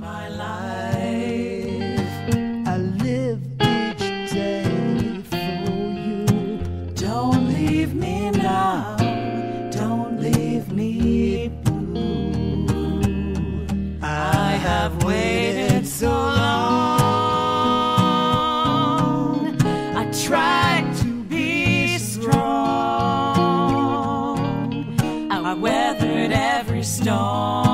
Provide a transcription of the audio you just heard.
my life. I live each day for you. Don't leave me now. Don't leave me blue. I have waited so long. I tried to be strong. I weathered every storm.